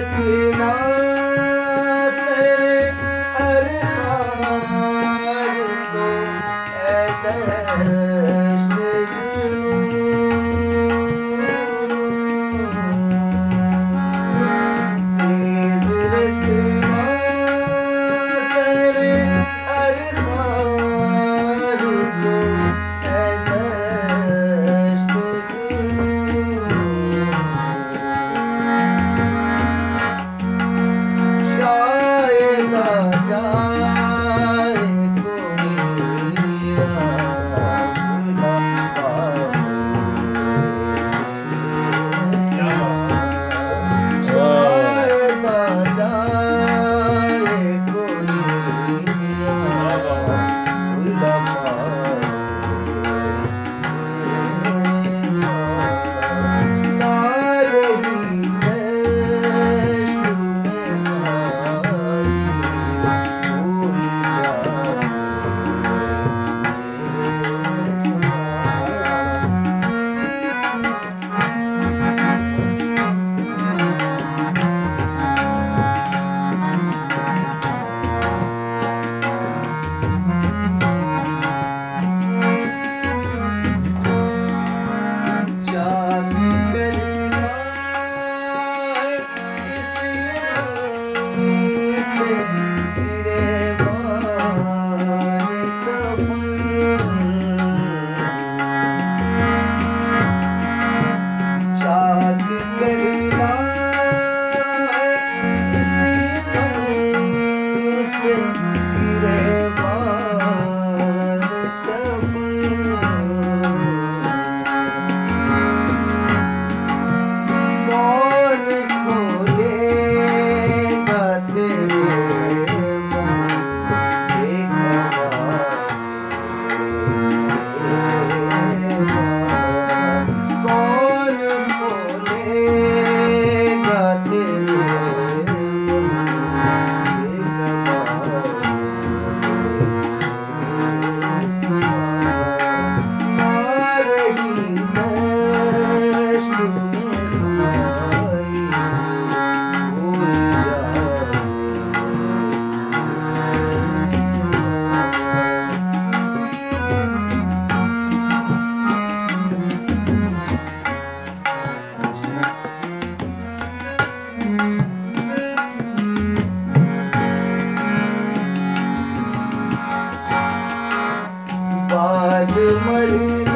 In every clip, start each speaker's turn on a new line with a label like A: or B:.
A: किना Mari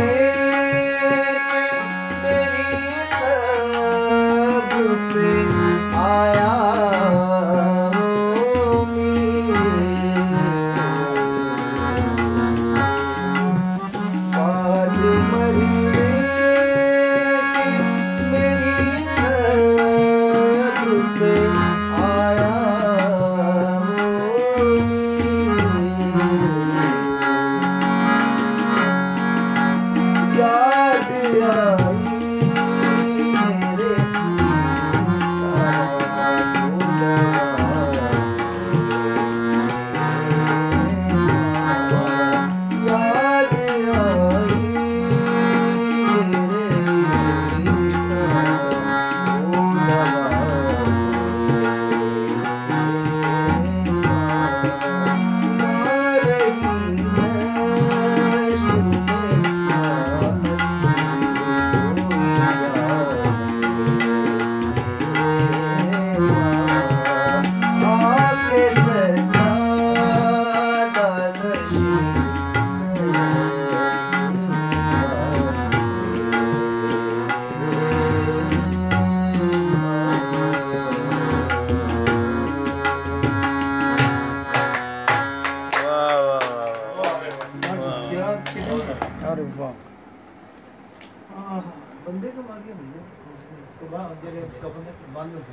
B: बंदे को मांगे भैया तो वहाँ जरे कपड़े बंद हो